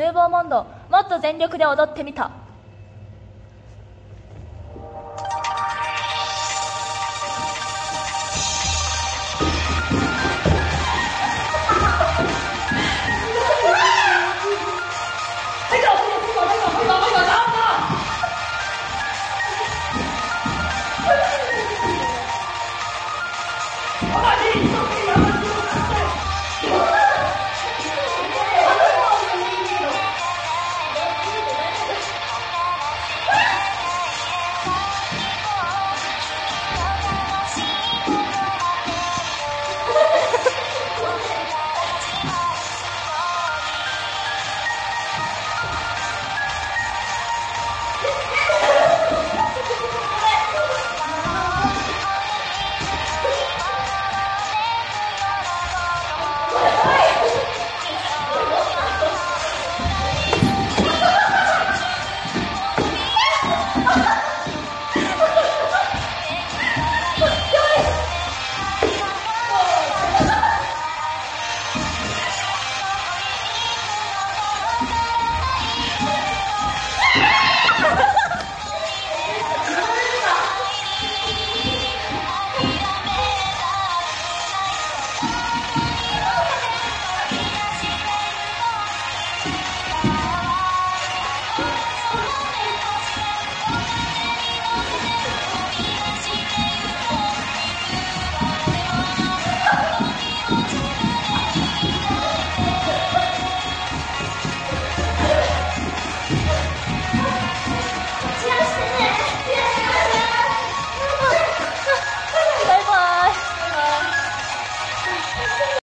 ヌーボーモンドもっと全力で踊ってみた我把这。